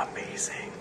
amazing.